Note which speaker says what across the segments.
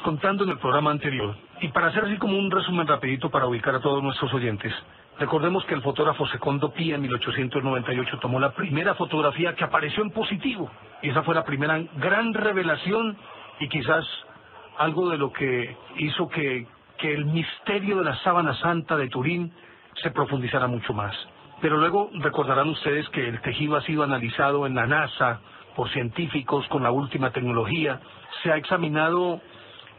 Speaker 1: contando en el programa anterior. Y para hacer así como un resumen rapidito para ubicar a todos nuestros oyentes, recordemos que el fotógrafo Secondo Pía en 1898 tomó la primera fotografía que apareció en positivo. Y esa fue la primera gran revelación y quizás algo de lo que hizo que, que el misterio de la sábana santa de Turín se profundizara mucho más. Pero luego recordarán ustedes que el tejido ha sido analizado en la NASA por científicos con la última tecnología. Se ha examinado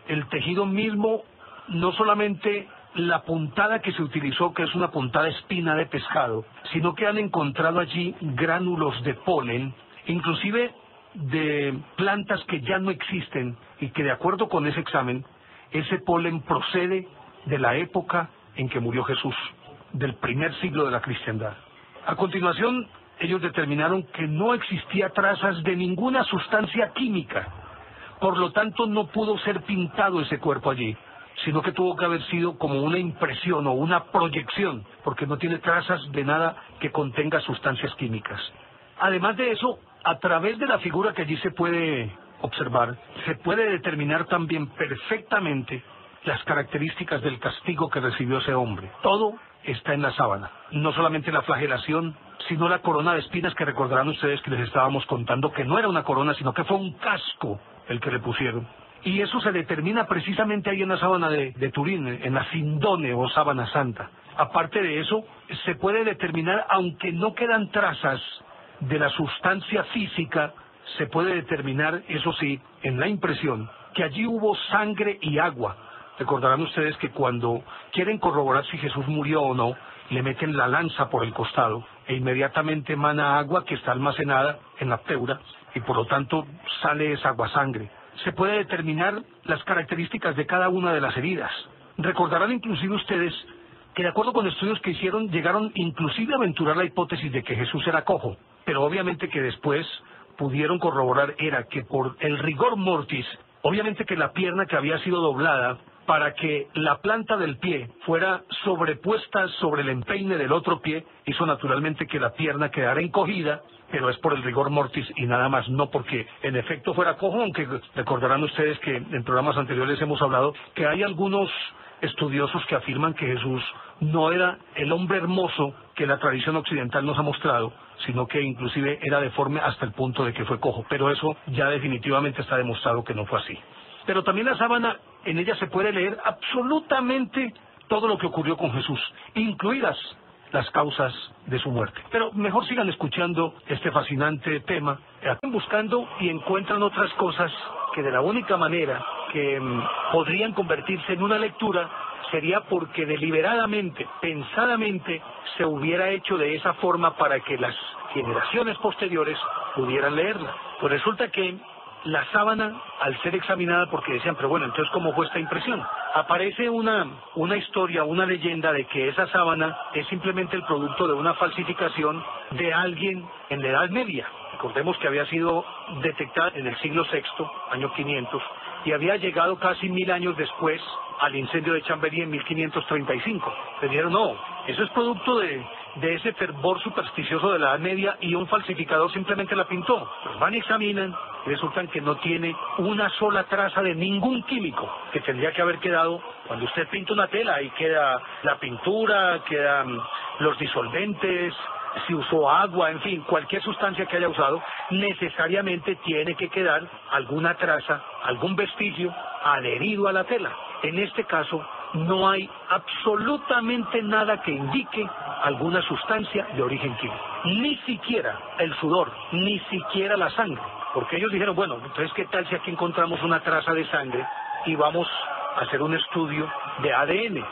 Speaker 1: el tejido mismo, no solamente la puntada que se utilizó, que es una puntada espina de pescado, sino que han encontrado allí gránulos de polen, inclusive de plantas que ya no existen y que de acuerdo con ese examen, ese polen procede de la época en que murió Jesús, del primer siglo de la cristiandad. A continuación, ellos determinaron que no existía trazas de ninguna sustancia química por lo tanto, no pudo ser pintado ese cuerpo allí, sino que tuvo que haber sido como una impresión o una proyección, porque no tiene trazas de nada que contenga sustancias químicas. Además de eso, a través de la figura que allí se puede observar, se puede determinar también perfectamente las características del castigo que recibió ese hombre. Todo está en la sábana. No solamente la flagelación, sino la corona de espinas que recordarán ustedes que les estábamos contando que no era una corona, sino que fue un casco el que le pusieron. Y eso se determina precisamente ahí en la sábana de, Turín, en la Sindone o sábana santa. Aparte de eso, se puede determinar, aunque no quedan trazas de la sustancia física, se puede determinar, eso sí, en la impresión, que allí hubo sangre y agua. Recordarán ustedes que cuando quieren corroborar si Jesús murió o no, le meten la lanza por el costado e inmediatamente emana agua que está almacenada en la pleura y por lo tanto sale esa agua sangre. Se puede determinar las características de cada una de las heridas. Recordarán inclusive ustedes que de acuerdo con estudios que hicieron llegaron inclusive a aventurar la hipótesis de que Jesús era cojo, pero obviamente que después pudieron corroborar era que por el rigor mortis, obviamente que la pierna que había sido doblada para que la planta del pie fuera sobrepuesta sobre el empeine del otro pie, hizo naturalmente que la pierna quedara encogida, pero es por el rigor mortis y nada más, no porque en efecto fuera cojo, aunque recordarán ustedes que en programas anteriores hemos hablado que hay algunos estudiosos que afirman que Jesús no era el hombre hermoso que la tradición occidental nos ha mostrado, sino que inclusive era deforme hasta el punto de que fue cojo, pero eso ya definitivamente está demostrado que no fue así. Pero también la sábana, en ella se puede leer absolutamente todo lo que ocurrió con Jesús, incluidas las causas de su muerte. Pero mejor sigan escuchando este fascinante tema, buscando y encuentran otras cosas que de la única manera que mm, podrían convertirse en una lectura sería porque deliberadamente, pensadamente, se hubiera hecho de esa forma para que las generaciones posteriores pudieran leerla. Pues resulta que la sábana, al ser examinada, porque decían, pero bueno, entonces, ¿cómo fue esta impresión? Aparece una, una historia, una leyenda de que esa sábana es simplemente el producto de una falsificación de alguien en la Edad Media. Recordemos que había sido detectada en el siglo VI, año 500, y había llegado casi mil años después al incendio de Chamberí en 1535. Le dijeron, no, eso es producto de, de ese fervor supersticioso de la Edad Media y un falsificador simplemente la pintó. Pues van y examinan resultan que no tiene una sola traza de ningún químico que tendría que haber quedado cuando usted pinta una tela, ahí queda la pintura, quedan los disolventes, si usó agua, en fin, cualquier sustancia que haya usado, necesariamente tiene que quedar alguna traza, algún vestigio adherido a la tela. En este caso, no hay absolutamente nada que indique alguna sustancia de origen químico. Ni siquiera el sudor, ni siquiera la sangre. Porque ellos dijeron, bueno, entonces, ¿qué tal si aquí encontramos una traza de sangre y vamos a hacer un estudio de ADN?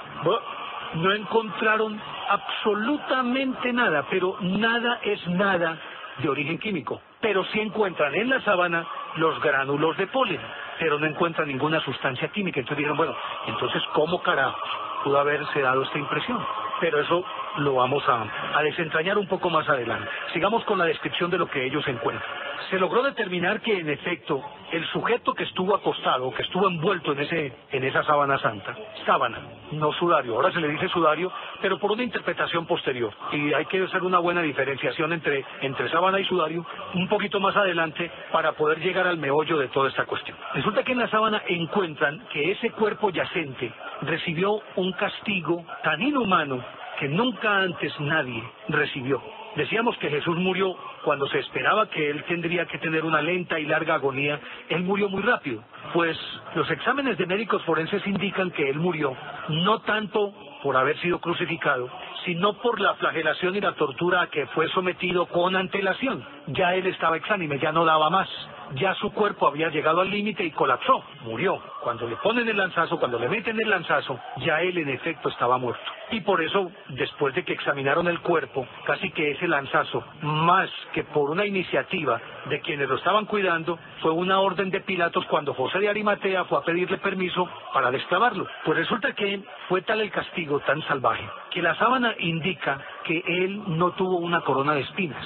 Speaker 1: no encontraron absolutamente nada, pero nada es nada de origen químico. Pero sí encuentran en la sábana los gránulos de polen, pero no encuentran ninguna sustancia química. Entonces dijeron, bueno, entonces, ¿cómo carajo pudo haberse dado esta impresión? Pero eso lo vamos a desentrañar un poco más adelante. Sigamos con la descripción de lo que ellos encuentran. Se logró determinar que en efecto el sujeto que estuvo acostado, que estuvo envuelto en ese en esa sábana santa, sábana, no sudario, ahora se le dice sudario, pero por una interpretación posterior. Y hay que hacer una buena diferenciación entre entre sábana y sudario un poquito más adelante para poder llegar al meollo de toda esta cuestión. Resulta que en la sábana encuentran que ese cuerpo yacente recibió un castigo tan inhumano que nunca antes nadie recibió. Decíamos que Jesús murió cuando se esperaba que él tendría que tener una lenta y larga agonía, él murió muy rápido. Pues los exámenes de médicos forenses indican que él murió no tanto por haber sido crucificado, sino por la flagelación y la tortura a que fue sometido con antelación. Ya él estaba exánime, ya no daba más ya su cuerpo había llegado al límite y colapsó, murió. Cuando le ponen el lanzazo, cuando le meten el lanzazo, ya él en efecto estaba muerto. Y por eso, después de que examinaron el cuerpo, casi que ese lanzazo, más que por una iniciativa de quienes lo estaban cuidando, fue una orden de Pilatos cuando José de Arimatea fue a pedirle permiso para desclavarlo. Pues resulta que fue tal el castigo tan salvaje que la sábana indica que él no tuvo una corona de espinas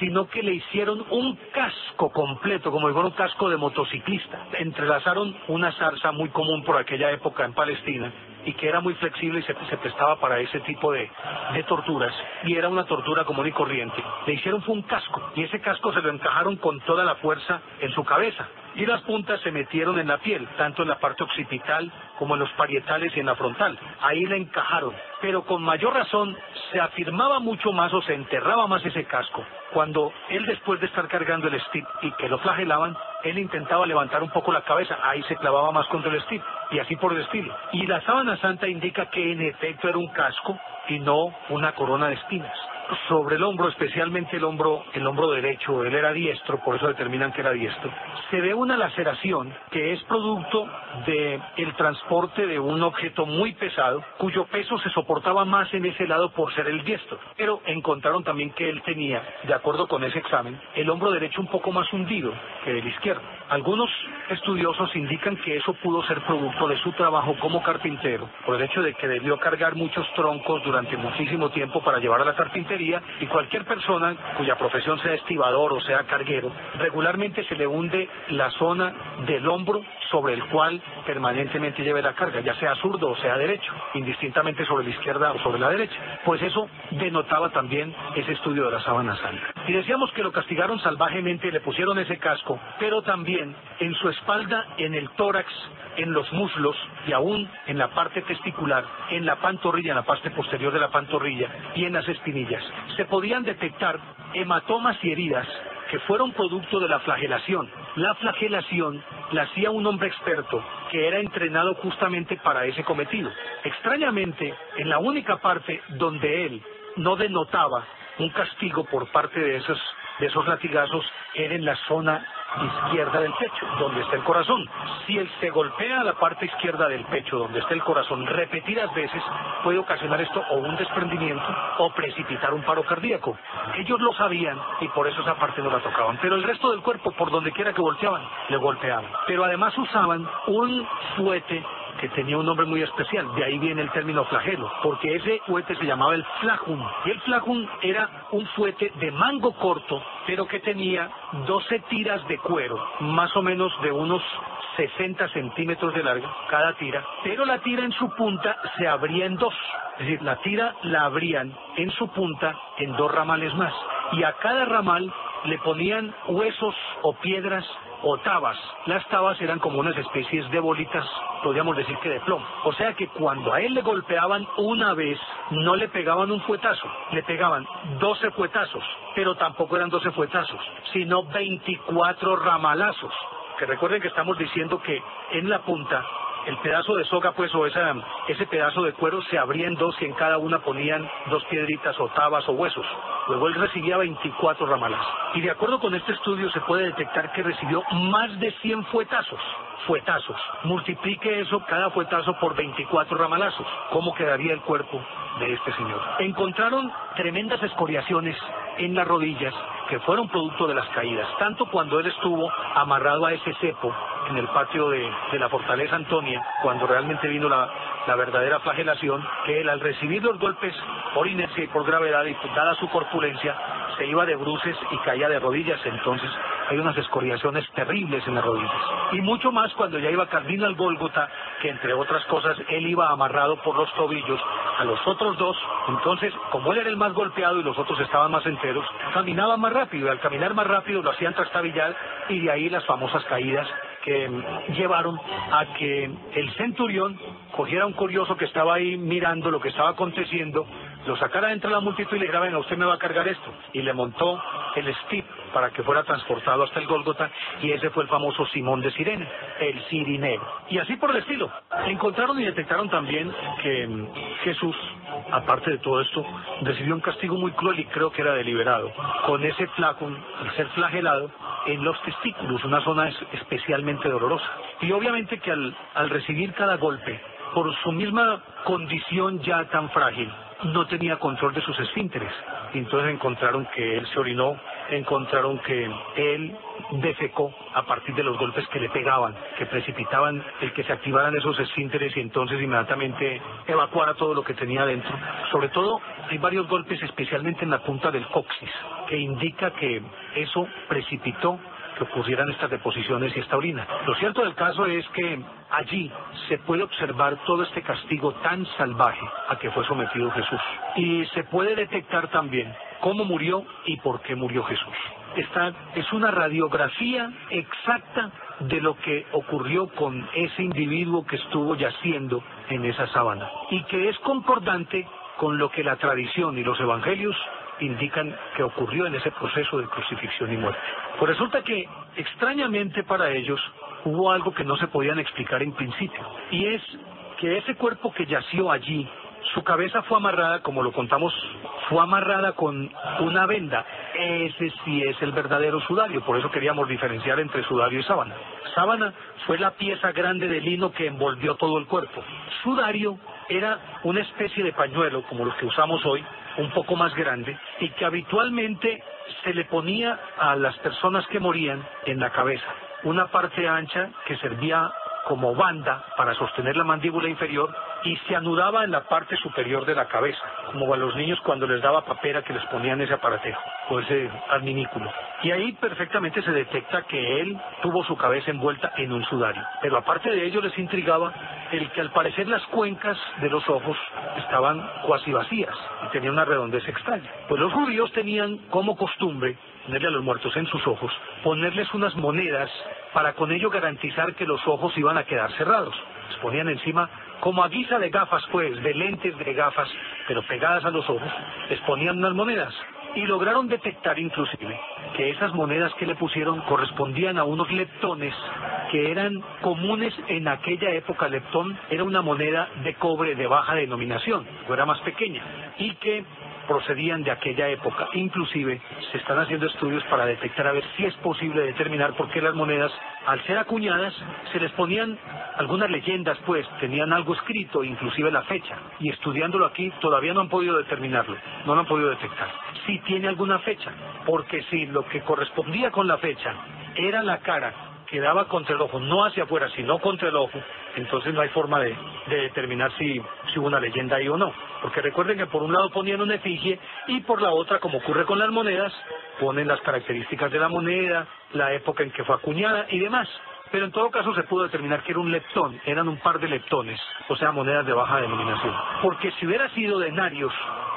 Speaker 1: sino que le hicieron un casco completo, como si fuera un casco de motociclista. Entrelazaron una zarza muy común por aquella época en Palestina y que era muy flexible y se, prestaba para ese tipo de, de, torturas y era una tortura común y corriente. Le hicieron fue un casco y ese casco se lo encajaron con toda la fuerza en su cabeza y las puntas se metieron en la piel, tanto en la parte occipital como en los parietales y en la frontal. Ahí la encajaron, pero con mayor razón se afirmaba mucho más o se enterraba más ese casco. Cuando él después de estar cargando el stick y que lo flagelaban, él intentaba levantar un poco la cabeza, ahí se clavaba más contra el stick y así por el estilo. Y la sábana santa indica que en efecto era un casco y no una corona de espinas sobre el hombro, especialmente el hombro, el hombro derecho, él era diestro, por eso determinan que era diestro, se ve una laceración que es producto de el transporte de un objeto muy pesado, cuyo peso se soportaba más en ese lado por ser el diestro. Pero encontraron también que él tenía, de acuerdo con ese examen, el hombro derecho un poco más hundido que el izquierdo. Algunos estudiosos indican que eso pudo ser producto de su trabajo como carpintero, por el hecho de que debió cargar muchos troncos durante muchísimo tiempo para llevar a la carpintería y cualquier persona cuya profesión sea estibador o sea carguero, regularmente se le hunde la zona del hombro sobre el cual permanentemente lleve la carga, ya sea zurdo o sea derecho, indistintamente sobre la izquierda o sobre la derecha. Pues eso denotaba también ese estudio de la sábana santa. Y decíamos que lo castigaron salvajemente, le pusieron ese casco, pero también en su espalda, en el tórax, en los muslos y aún en la parte testicular, en la pantorrilla, en la parte posterior de la pantorrilla y en las espinillas. Se podían detectar hematomas y heridas que fueron producto de la flagelación. La flagelación la hacía un hombre experto que era entrenado justamente para ese cometido. Extrañamente, en la única parte donde él no denotaba un castigo por parte de esos, de esos latigazos era en la zona izquierda del pecho, donde está el corazón. Si él se golpea a la parte izquierda del pecho, donde está el corazón, repetidas veces, puede ocasionar esto o un desprendimiento o precipitar un paro cardíaco. Ellos lo sabían y por eso esa parte no la tocaban. Pero el resto del cuerpo, por donde quiera que volteaban, le golpeaban. Pero además usaban un fuete que tenía un nombre muy especial, de ahí viene el término flagelo, porque ese fuete se llamaba el flagum, y el flagum era un fuete de mango corto, pero que tenía 12 tiras de cuero, más o menos de unos 60 centímetros de largo cada tira, pero la tira en su punta se abría en dos, es decir, la tira la abrían en su punta en dos ramales más, y a cada ramal le ponían huesos o piedras o tabas. Las tabas eran como unas especies de bolitas, podríamos decir que de plomo. O sea que cuando a él le golpeaban una vez, no le pegaban un fuetazo, le pegaban 12 fuetazos, pero tampoco eran 12 fuetazos, sino 24 ramalazos. Que recuerden que estamos diciendo que en la punta el pedazo de soga, pues, o esa, ese pedazo de cuero se abría en dos y en cada una ponían dos piedritas o tabas o huesos. Luego él recibía 24 ramalas. Y de acuerdo con este estudio se puede detectar que recibió más de 100 fuetazos. Fuetazos. Multiplique eso, cada fuetazo por 24 ramalazos. ¿Cómo quedaría el cuerpo de este señor? Encontraron tremendas escoriaciones en las rodillas que fueron producto de las caídas, tanto cuando él estuvo amarrado a ese cepo en el patio de, la fortaleza Antonia, cuando realmente vino la, la verdadera flagelación, que él al recibir los golpes por inercia y por gravedad y dada su corpulencia, se iba de bruces y caía de rodillas, entonces hay unas escoriaciones terribles en las rodillas. Y mucho más cuando ya iba camino al Gólgota, que entre otras cosas él iba amarrado por los tobillos a los otros dos, entonces como él era el más golpeado y los otros estaban más enteros, caminaba más rápido y al caminar más rápido lo hacían trastabillar y de ahí las famosas caídas que llevaron a que el centurión cogiera a un curioso que estaba ahí mirando lo que estaba aconteciendo, lo sacara entre la multitud y le dijera, venga, usted me va a cargar esto. Y le montó el stip para que fuera transportado hasta el Gólgota y ese fue el famoso Simón de Sirene, el sirinero. Y así por el estilo. Encontraron y detectaron también que mm, Jesús, aparte de todo esto, recibió un castigo muy cruel y creo que era deliberado, con ese flacón, al ser flagelado, en los testículos, una zona especialmente dolorosa. Y obviamente que al, al recibir cada golpe, por su misma condición ya tan frágil, no tenía control de sus esfínteres. Entonces encontraron que él se orinó, encontraron que él defecó a partir de los golpes que le pegaban, que precipitaban el que se activaran esos esfínteres y entonces inmediatamente evacuara todo lo que tenía dentro. Sobre todo hay varios golpes, especialmente en la punta del coxis, que indica que eso precipitó ocurrieran estas deposiciones y esta orina. Lo cierto del caso es que allí se puede observar todo este castigo tan salvaje a que fue sometido Jesús. Y se puede detectar también cómo murió y por qué murió Jesús. Esta es una radiografía exacta de lo que ocurrió con ese individuo que estuvo yaciendo en esa sábana y que es concordante con lo que la tradición y los evangelios indican que ocurrió en ese proceso de crucifixión y muerte. Pues resulta que, extrañamente para ellos, hubo algo que no se podían explicar en principio, y es que ese cuerpo que yació allí, su cabeza fue amarrada, como lo contamos, fue amarrada con una venda. Ese sí es el verdadero sudario, por eso queríamos diferenciar entre sudario y sábana. Sábana fue la pieza grande de lino que envolvió todo el cuerpo. Sudario era una especie de pañuelo, como los que usamos hoy, un poco más grande y que habitualmente se le ponía a las personas que morían en la cabeza. Una parte ancha que servía como banda para sostener la mandíbula inferior y se anudaba en la parte superior de la cabeza, como a los niños cuando les daba papera que les ponían ese aparatejo o ese adminículo. Y ahí perfectamente se detecta que él tuvo su cabeza envuelta en un sudario. Pero aparte de ello les intrigaba el que al parecer las cuencas de los ojos estaban cuasi vacías y tenían una redondez extraña. Pues los judíos tenían como costumbre ponerle a los muertos en sus ojos, ponerles unas monedas para con ello garantizar que los ojos iban a quedar cerrados. Les ponían encima, como a guisa de gafas, pues, de lentes de gafas, pero pegadas a los ojos, les ponían unas monedas. Y lograron detectar inclusive que esas monedas que le pusieron correspondían a unos leptones que eran comunes en aquella época. Leptón era una moneda de cobre de baja denominación, era más pequeña, y que procedían de aquella época. Inclusive se están haciendo estudios para detectar a ver si es posible determinar por qué las monedas, al ser acuñadas, se les ponían algunas leyendas, pues tenían algo escrito, inclusive la fecha. Y estudiándolo aquí todavía no han podido determinarlo, no lo han podido detectar. Si tiene alguna fecha, porque si lo que correspondía con la fecha era la cara que daba contra el ojo, no hacia afuera, sino contra el ojo, entonces no hay forma de, determinar si, si hubo una leyenda ahí o no. Porque recuerden que por un lado ponían una efigie y por la otra, como ocurre con las monedas, ponen las características de la moneda, la época en que fue acuñada y demás. Pero en todo caso se pudo determinar que era un leptón, eran un par de leptones, o sea, monedas de baja denominación. Porque si hubiera sido denarios,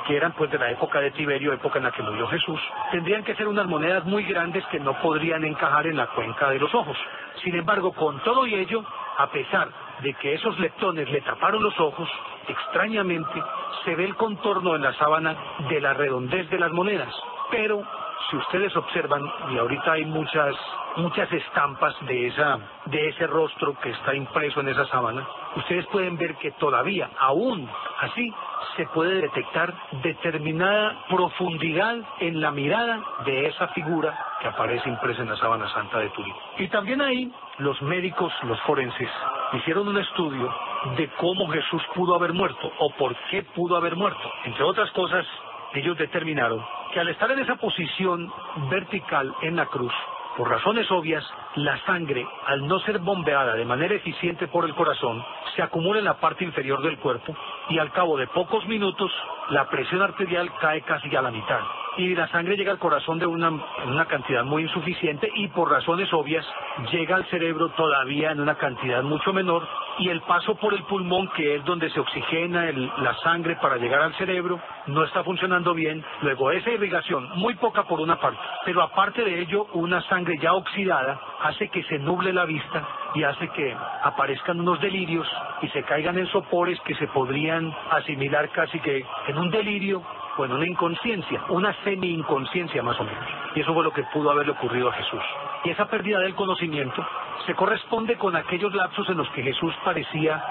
Speaker 1: que eran pues de la época de Tiberio, época en la que murió Jesús, tendrían que ser unas monedas muy grandes que no podrían encajar en la cuenca de los ojos. Sin embargo, con todo y ello, a pesar de que esos leptones le taparon los ojos, extrañamente se ve el contorno en la sábana de la redondez de las monedas. Pero si ustedes observan, y ahorita hay muchas, muchas estampas de, esa, de ese rostro que está impreso en esa sábana, ustedes pueden ver que todavía, aún así, se puede detectar determinada profundidad en la mirada de esa figura que aparece impresa en la sábana santa de Turín. Y también ahí los médicos, los forenses, hicieron un estudio de cómo Jesús pudo haber muerto o por qué pudo haber muerto. Entre otras cosas, ellos determinaron que al estar en esa posición vertical en la cruz, por razones obvias, la sangre, al no ser bombeada de manera eficiente por el corazón, se acumula en la parte inferior del cuerpo y al cabo de pocos minutos la presión arterial cae casi a la mitad y la sangre llega al corazón de una, una cantidad muy insuficiente y por razones obvias llega al cerebro todavía en una cantidad mucho menor y el paso por el pulmón, que es donde se oxigena la sangre para llegar al cerebro, no está funcionando bien. Luego esa irrigación, muy poca por una parte, pero aparte de ello, una sangre ya oxidada hace que se nuble la vista y hace que aparezcan unos delirios y se caigan en sopores que se podrían asimilar casi que en un delirio bueno, una inconsciencia, una semi-inconsciencia más o menos. Y eso fue lo que pudo haberle ocurrido a Jesús. Y esa pérdida del conocimiento se corresponde con aquellos lapsos en los que Jesús parecía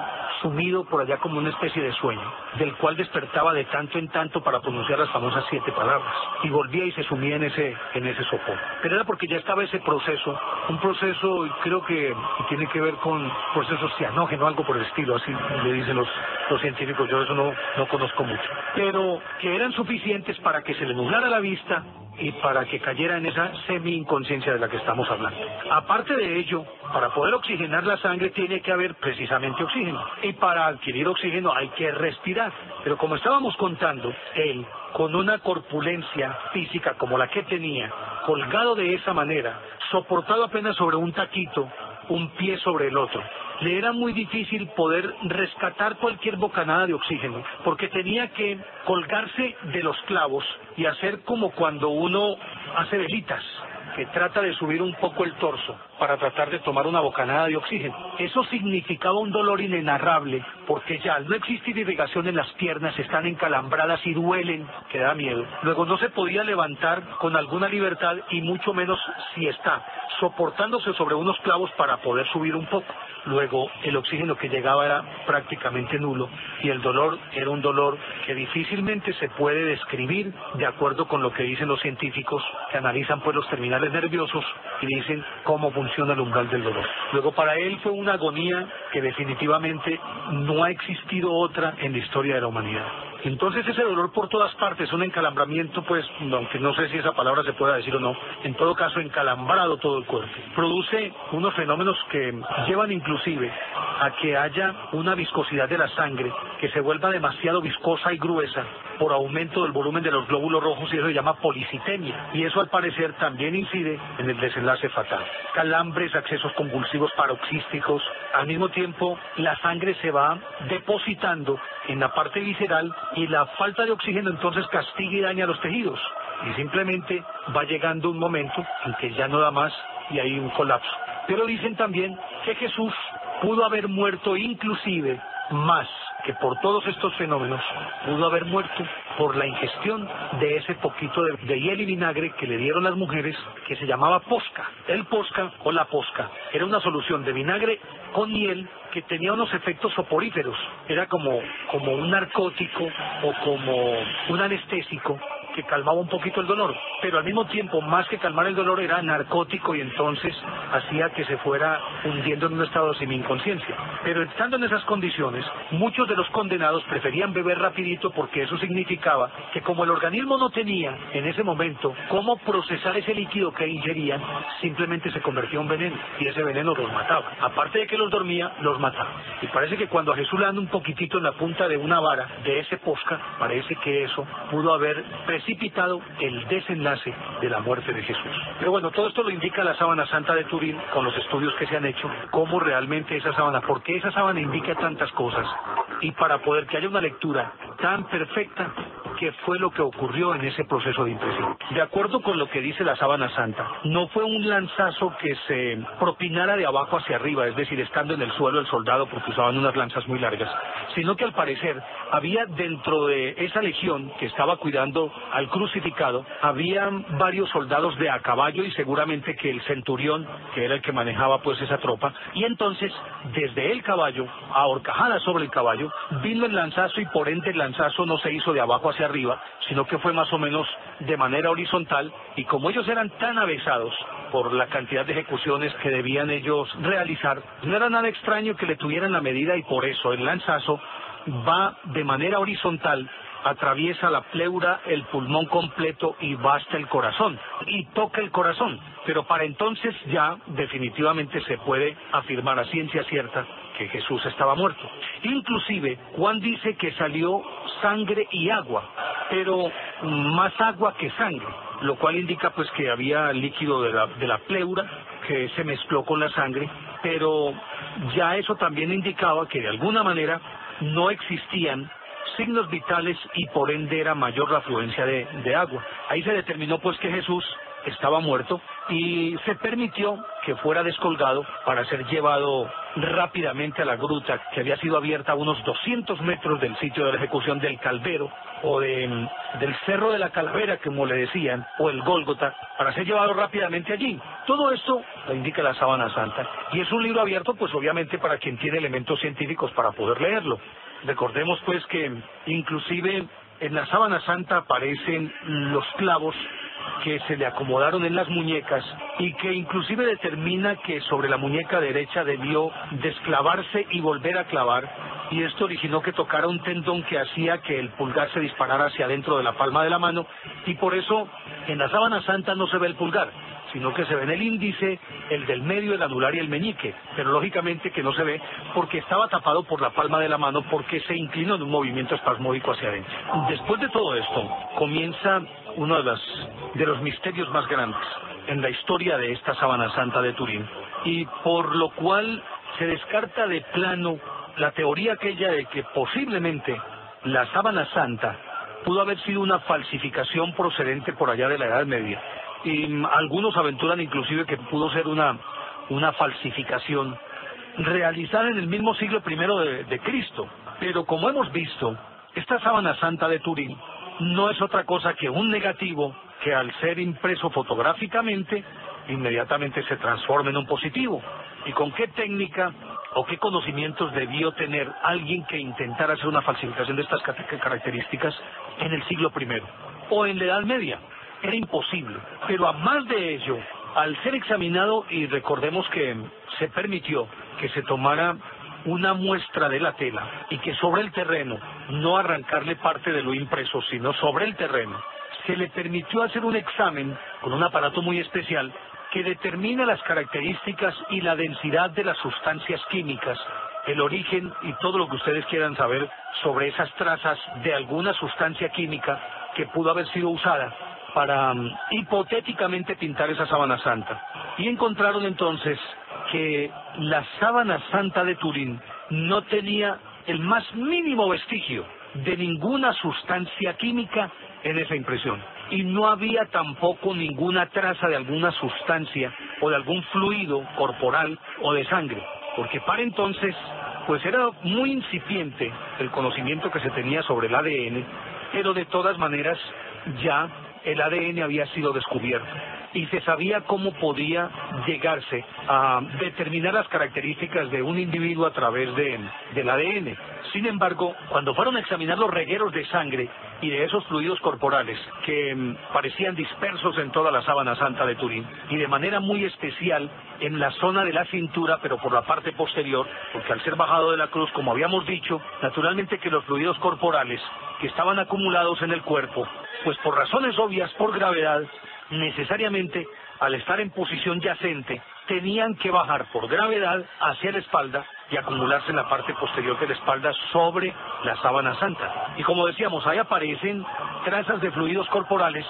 Speaker 1: sumido por allá como una especie de sueño, del cual despertaba de tanto en tanto para pronunciar las famosas siete palabras, y volvía y se sumía en ese, en ese sopor. Pero era porque ya estaba ese proceso, un proceso, creo que tiene que ver con proceso cianógeno, algo por el estilo, así le dicen los, los científicos, yo eso no, no conozco mucho, pero que eran suficientes para que se le nublara la vista y para que cayera en esa semi-inconsciencia de la que estamos hablando. Aparte de ello, para poder oxigenar la sangre tiene que haber precisamente oxígeno. Y para adquirir oxígeno hay que respirar. Pero como estábamos contando, él, con una corpulencia física como la que tenía, colgado de esa manera, soportado apenas sobre un taquito, un pie sobre el otro, le era muy difícil poder rescatar cualquier bocanada de oxígeno, porque tenía que colgarse de los clavos y hacer como cuando uno hace velitas, que trata de subir un poco el torso para tratar de tomar una bocanada de oxígeno. Eso significaba un dolor inenarrable, porque ya no existir irrigación en las piernas están encalambradas y duelen, que da miedo. Luego no se podía levantar con alguna libertad y mucho menos si está soportándose sobre unos clavos para poder subir un poco. Luego el oxígeno que llegaba era prácticamente nulo y el dolor era un dolor que difícilmente se puede describir de acuerdo con lo que dicen los científicos que analizan pues los terminales nerviosos y dicen cómo funciona el umbral del dolor. Luego para él fue una agonía que definitivamente no ha existido otra en la historia de la humanidad. Entonces ese dolor por todas partes, un encalambramiento, pues, aunque no sé si esa palabra se pueda decir o no, en todo caso encalambrado todo el cuerpo, produce unos fenómenos que llevan inclusive a que haya una viscosidad de la sangre que se vuelva demasiado viscosa y gruesa por aumento del volumen de los glóbulos rojos y eso se llama policitemia. Y eso al parecer también incide en el desenlace fatal. Calambres, accesos convulsivos paroxísticos. Al mismo tiempo, la sangre se va depositando en la parte visceral y la falta de oxígeno entonces castiga y daña los tejidos. Y simplemente va llegando un momento en que ya no da más y hay un colapso. Pero dicen también que Jesús pudo haber muerto inclusive más que por todos estos fenómenos pudo haber muerto por la ingestión de ese poquito de, hiel y vinagre que le dieron las mujeres que se llamaba posca. El posca o la posca era una solución de vinagre con hiel que tenía unos efectos soporíferos. Era como, como un narcótico o como un anestésico que calmaba un poquito el dolor, pero al mismo tiempo, más que calmar el dolor, era narcótico y entonces hacía que se fuera hundiendo en un estado sin inconsciencia. Pero estando en esas condiciones, muchos de los condenados preferían beber rapidito porque eso significaba que como el organismo no tenía en ese momento cómo procesar ese líquido que ingerían, simplemente se convertía en veneno y ese veneno los mataba. Aparte de que los dormía, los mataba. Y parece que cuando a Jesús le dan un poquitito en la punta de una vara de ese posca, parece que eso pudo haber precipitado el desenlace de la muerte de Jesús. Pero bueno, todo esto lo indica la sábana santa de Turín con los estudios que se han hecho, cómo realmente esa sábana, por qué esa sábana indica tantas cosas y para poder que haya una lectura tan perfecta que fue lo que ocurrió en ese proceso de impresión. De acuerdo con lo que dice la sábana santa, no fue un lanzazo que se propinara de abajo hacia arriba, es decir, estando en el suelo el soldado porque usaban unas lanzas muy largas, sino que al parecer había dentro de esa legión que estaba cuidando al crucificado, había varios soldados de a caballo y seguramente que el centurión, que era el que manejaba pues esa tropa, y entonces desde el caballo, a horcajada sobre el caballo, vino el lanzazo y por ende el lanzazo no se hizo de abajo hacia arriba, sino que fue más o menos de manera horizontal y como ellos eran tan avesados por la cantidad de ejecuciones que debían ellos realizar, no era nada extraño que le tuvieran la medida y por eso el lanzazo va de manera horizontal atraviesa la pleura, el pulmón completo y va hasta el corazón y toca el corazón. Pero para entonces ya definitivamente se puede afirmar a ciencia cierta que Jesús estaba muerto. Inclusive Juan dice que salió sangre y agua, pero más agua que sangre, lo cual indica pues que había líquido de la, de la pleura que se mezcló con la sangre, pero ya eso también indicaba que de alguna manera no existían signos vitales y por ende era mayor la afluencia de, de agua. Ahí se determinó pues que Jesús estaba muerto y se permitió que fuera descolgado para ser llevado rápidamente a la gruta que había sido abierta a unos 200 metros del sitio de la ejecución del Calvero o de, del Cerro de la Calavera, como le decían, o el Gólgota, para ser llevado rápidamente allí. Todo esto lo indica la Sábana Santa y es un libro abierto pues obviamente para quien tiene elementos científicos para poder leerlo. Recordemos pues que inclusive en la Sábana Santa aparecen los clavos que se le acomodaron en las muñecas y que inclusive determina que sobre la muñeca derecha debió desclavarse y volver a clavar y esto originó que tocara un tendón que hacía que el pulgar se disparara hacia adentro de la palma de la mano y por eso en la sábana santa no se ve el pulgar, sino que se ve en el índice, el del medio, el anular y el meñique, pero lógicamente que no se ve porque estaba tapado por la palma de la mano porque se inclinó en un movimiento espasmódico hacia adentro. Después de todo esto, comienza uno de, de los misterios más grandes en la historia de esta sábana santa de Turín y por lo cual se descarta de plano la teoría aquella de que posiblemente la sábana santa pudo haber sido una falsificación procedente por allá de la Edad Media. Y algunos aventuran inclusive que pudo ser una, una falsificación realizada en el mismo siglo I de, de Cristo. Pero como hemos visto, esta sábana santa de Turín no es otra cosa que un negativo que al ser impreso fotográficamente inmediatamente se transforma en un positivo. ¿Y con qué técnica o qué conocimientos debió tener alguien que intentara hacer una falsificación de estas características en el siglo I o en la Edad Media? Era imposible. Pero a más de ello, al ser examinado, y recordemos que se permitió que se tomara una muestra de la tela y que sobre el terreno, no arrancarle parte de lo impreso, sino sobre el terreno, se le permitió hacer un examen con un aparato muy especial que determina las características y la densidad de las sustancias químicas, el origen y todo lo que ustedes quieran saber sobre esas trazas de alguna sustancia química que pudo haber sido usada para um, hipotéticamente pintar esa sábana santa. Y encontraron entonces que la sábana santa de Turín no tenía el más mínimo vestigio de ninguna sustancia química en esa impresión. Y no había tampoco ninguna traza de alguna sustancia o de algún fluido corporal o de sangre, porque para entonces pues era muy incipiente el conocimiento que se tenía sobre el ADN, pero de todas maneras ya el ADN había sido descubierto y se sabía cómo podía llegarse a determinar las características de un individuo a través de, del ADN. Sin embargo, cuando fueron a examinar los regueros de sangre y de esos fluidos corporales que mm, parecían dispersos en toda la sábana santa de Turín y de manera muy especial en la zona de la cintura, pero por la parte posterior, porque al ser bajado de la cruz, como habíamos dicho, naturalmente que los fluidos corporales que estaban acumulados en el cuerpo, pues por razones obvias, por gravedad, necesariamente al estar en posición yacente, tenían que bajar por gravedad hacia la espalda y acumularse en la parte posterior de la espalda sobre la sábana santa. Y como decíamos, ahí aparecen trazas de fluidos corporales,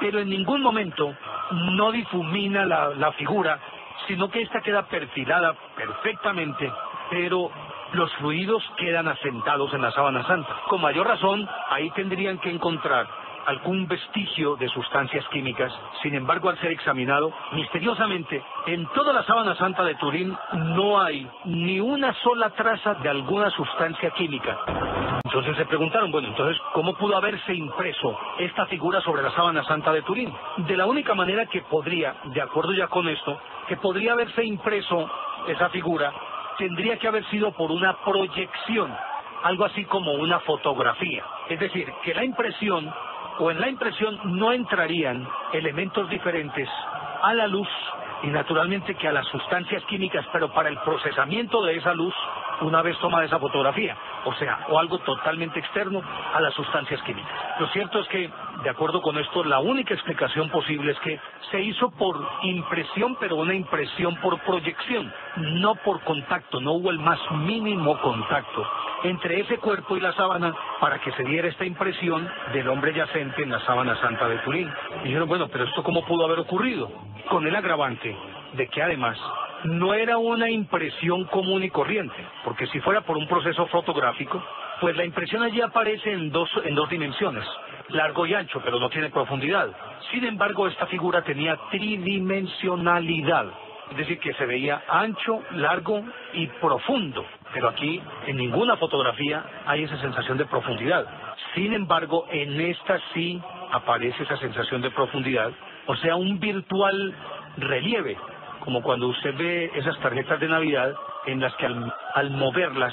Speaker 1: pero en ningún momento no difumina la, figura, sino que esta queda perfilada perfectamente, pero los fluidos quedan asentados en la sábana santa. Con mayor razón, ahí tendrían que encontrar algún vestigio de sustancias químicas. Sin embargo, al ser examinado, misteriosamente, en toda la sábana santa de Turín no hay ni una sola traza de alguna sustancia química. Entonces se preguntaron, bueno, entonces, ¿cómo pudo haberse impreso esta figura sobre la sábana santa de Turín? De la única manera que podría, de acuerdo ya con esto, que podría haberse impreso esa figura, tendría que haber sido por una proyección, algo así como una fotografía. Es decir, que la impresión o en la impresión no entrarían elementos diferentes a la luz y naturalmente que a las sustancias químicas, pero para el procesamiento de esa luz una vez tomada esa fotografía. o sea, o algo totalmente externo a las sustancias químicas. Lo cierto es que, de acuerdo con esto, la única explicación posible es que se hizo por impresión, pero una impresión por proyección, no por contacto, no hubo el más mínimo contacto entre ese cuerpo y la sábana para que se diera esta impresión del hombre yacente en la sábana santa de Turín. Y dijeron, bueno, pero esto cómo pudo haber ocurrido? Con el agravante de que además no era una impresión común y corriente, porque si fuera por un proceso fotográfico, pues la impresión allí aparece en dos, en dos dimensiones, largo y ancho, pero no tiene profundidad. Sin embargo, esta figura tenía tridimensionalidad, es decir, que se veía ancho, largo y profundo. Pero aquí, en ninguna fotografía, hay esa sensación de profundidad. Sin embargo, en esta sí aparece esa sensación de profundidad, o sea, un virtual relieve, como cuando usted ve esas tarjetas de Navidad en las que al, moverlas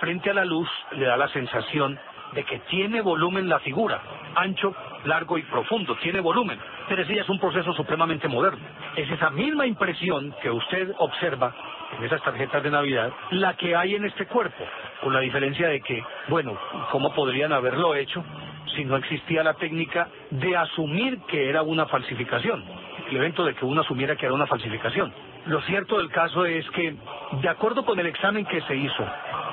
Speaker 1: frente a la luz le da la sensación de que tiene volumen la figura, ancho, largo y profundo, tiene volumen. Pero ese ya es un proceso supremamente moderno. Es esa misma impresión que usted observa en esas tarjetas de Navidad, la que hay en este cuerpo, con la diferencia de que, bueno, ¿cómo podrían haberlo hecho si no existía la técnica de asumir que era una falsificación? Evento de que uno asumiera que era una falsificación. Lo cierto del caso es que, de acuerdo con el examen que se hizo,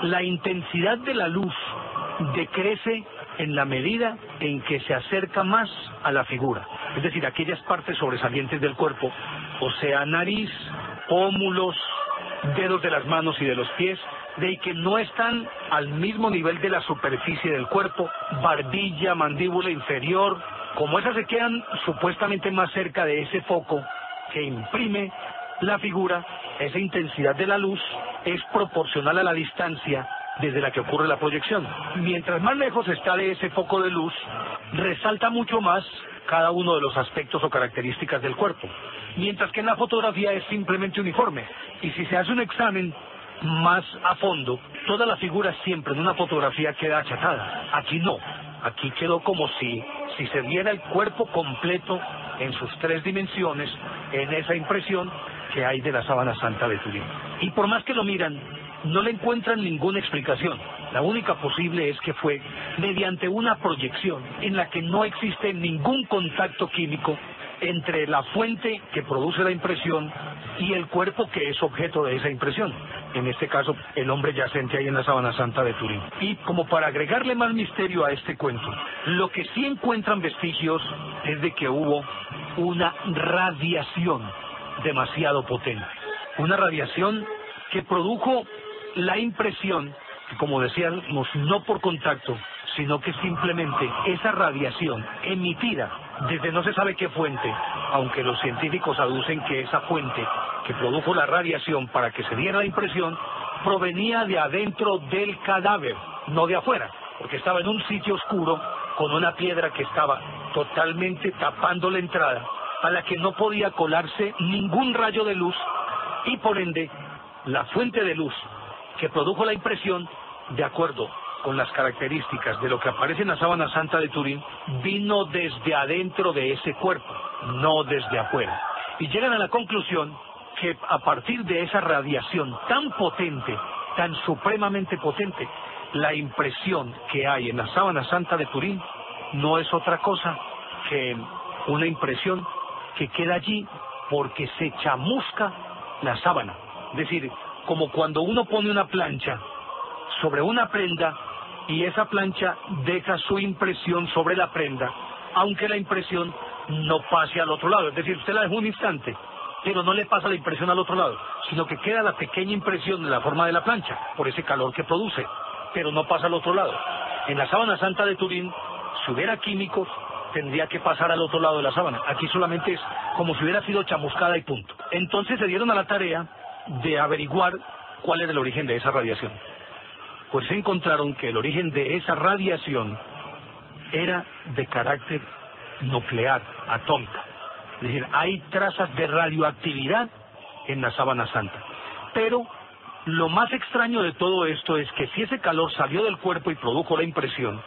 Speaker 1: la intensidad de la luz decrece en la medida en que se acerca más a la figura, es decir, aquellas partes sobresalientes del cuerpo, o sea, nariz, pómulos, dedos de las manos y de los pies, de que no están al mismo nivel de la superficie del cuerpo, barbilla, mandíbula inferior, como esas se quedan supuestamente más cerca de ese foco que imprime la figura, esa intensidad de la luz es proporcional a la distancia desde la que ocurre la proyección. Mientras más lejos está de ese foco de luz, resalta mucho más cada uno de los aspectos o características del cuerpo, mientras que en la fotografía es simplemente uniforme. Y si se hace un examen más a fondo, toda la figura siempre en una fotografía queda achatada. Aquí no, aquí quedó como si si se viera el cuerpo completo en sus tres dimensiones, en esa impresión que hay de la sábana santa de Turín. Y por más que lo miran, no le encuentran ninguna explicación. La única posible es que fue mediante una proyección en la que no existe ningún contacto químico entre la fuente que produce la impresión y el cuerpo que es objeto de esa impresión. En este caso, el hombre yacente ahí en la Sabana Santa de Turín. Y como para agregarle más misterio a este cuento, lo que sí encuentran vestigios es de que hubo una radiación demasiado potente. Una radiación que produjo la impresión, como decíamos, no por contacto, sino que simplemente esa radiación emitida desde no se sabe qué fuente, aunque los científicos aducen que esa fuente que produjo la radiación para que se diera la impresión provenía de adentro del cadáver, no de afuera, porque estaba en un sitio oscuro con una piedra que estaba totalmente tapando la entrada, a la que no podía colarse ningún rayo de luz y por ende la fuente de luz que produjo la impresión, de acuerdo con las características de lo que aparece en la sábana santa de Turín, vino desde adentro de ese cuerpo, no desde afuera. Y llegan a la conclusión que a partir de esa radiación tan potente, tan supremamente potente, la impresión que hay en la sábana santa de Turín no es otra cosa que una impresión que queda allí porque se chamusca la sábana. Es decir, como cuando uno pone una plancha sobre una prenda y esa plancha deja su impresión sobre la prenda, aunque la impresión no pase al otro lado. Es decir, usted la deja un instante, pero no le pasa la impresión al otro lado, sino que queda la pequeña impresión de la forma de la plancha, por ese calor que produce, pero no pasa al otro lado. En la sábana santa de Turín, si hubiera químicos, tendría que pasar al otro lado de la sábana. Aquí solamente es como si hubiera sido chamuscada y punto. Entonces se dieron a la tarea de averiguar cuál era el origen de esa radiación pues encontraron que el origen de esa radiación era de carácter nuclear, atómica. Es decir, hay trazas de radioactividad en la sábana santa. Pero lo más extraño de todo esto es que si ese calor salió del cuerpo y produjo la impresión,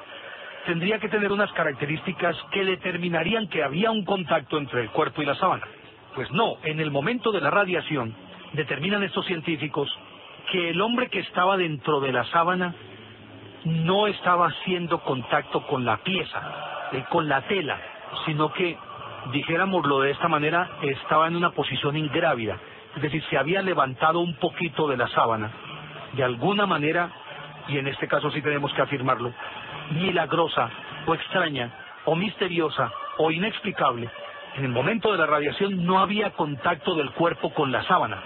Speaker 1: tendría que tener unas características que determinarían que había un contacto entre el cuerpo y la sábana. Pues no, en el momento de la radiación, determinan estos científicos que el hombre que estaba dentro de la sábana no estaba haciendo contacto con la pieza, eh, con la tela, sino que, dijéramoslo de esta manera, estaba en una posición ingrávida. Es decir, se había levantado un poquito de la sábana, de alguna manera, y en este caso sí tenemos que afirmarlo, milagrosa o extraña o misteriosa o inexplicable, en el momento de la radiación no había contacto del cuerpo con la sábana,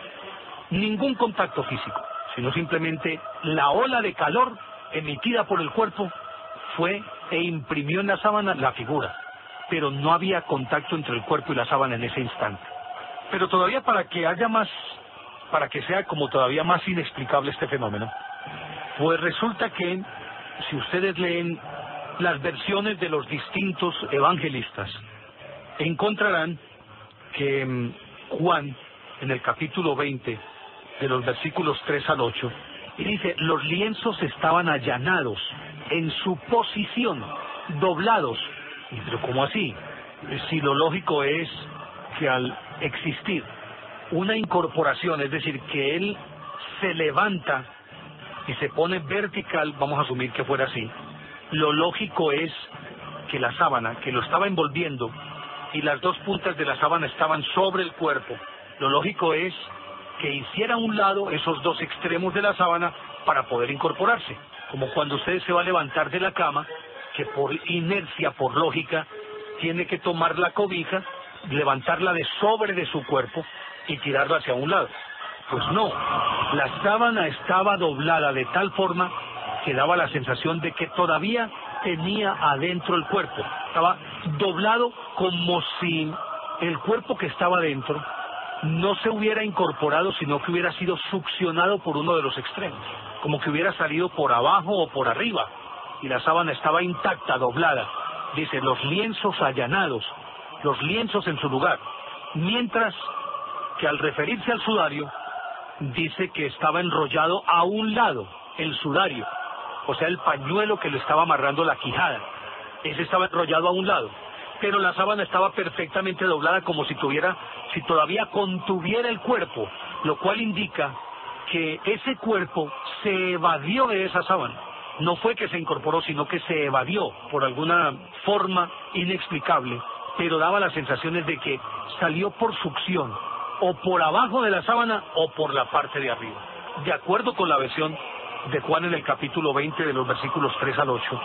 Speaker 1: ningún contacto físico, sino simplemente la ola de calor emitida por el cuerpo fue e imprimió en la sábana la figura, pero no había contacto entre el cuerpo y la sábana en ese instante. Pero todavía para que haya más, para que sea como todavía más inexplicable este fenómeno, pues resulta que si ustedes leen las versiones de los distintos evangelistas, encontrarán que mm, Juan, en el capítulo 20, de los versículos 3 al 8, y dice, los lienzos estaban allanados en su posición, doblados. Y, pero ¿cómo así? Si lo lógico es que al existir una incorporación, es decir, que él se levanta y se pone vertical, vamos a asumir que fuera así, lo lógico es que la sábana que lo estaba envolviendo y las dos puntas de la sábana estaban sobre el cuerpo, lo lógico es que hiciera a un lado esos dos extremos de la sábana para poder incorporarse, como cuando usted se va a levantar de la cama, que por inercia, por lógica, tiene que tomar la cobija, levantarla de sobre de su cuerpo y tirarla hacia un lado. Pues no, la sábana estaba doblada de tal forma que daba la sensación de que todavía tenía adentro el cuerpo. Estaba doblado como si el cuerpo que estaba dentro no se hubiera incorporado, sino que hubiera sido succionado por uno de los extremos, como que hubiera salido por abajo o por arriba, y la sábana estaba intacta, doblada. Dice, los lienzos allanados, los lienzos en su lugar, mientras que al referirse al sudario, dice que estaba enrollado a un lado, el sudario, o sea, el pañuelo que le estaba amarrando la quijada, ese estaba enrollado a un lado pero la sábana estaba perfectamente doblada como si tuviera, si todavía contuviera el cuerpo, lo cual indica que ese cuerpo se evadió de esa sábana. No fue que se incorporó, sino que se evadió por alguna forma inexplicable, pero daba las sensaciones de que salió por succión, o por abajo de la sábana o por la parte de arriba. De acuerdo con la versión de Juan en el capítulo 20 de los versículos 3 al 8.